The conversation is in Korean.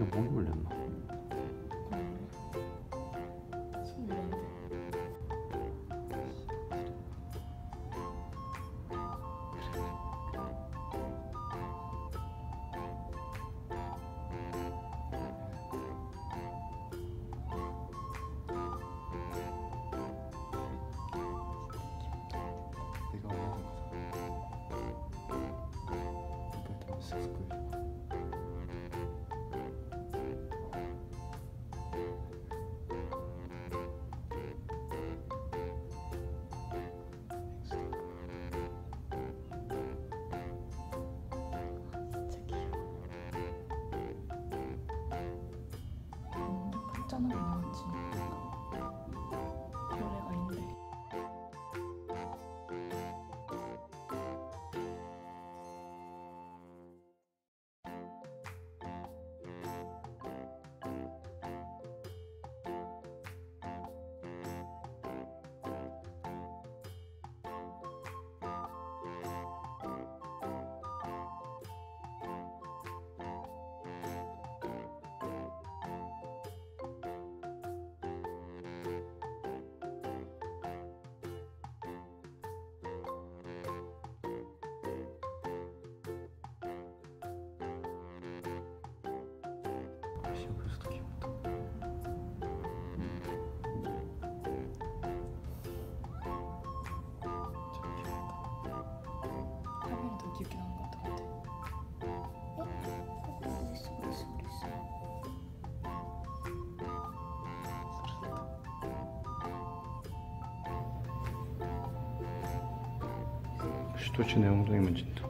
팔에 목이 물렸나? 손 팔자는 나왔지. 화면이 더 귀엽게 나온 것 같아. 그랬어 그랬어 그랬어 슈토츠 내용동이 만진다.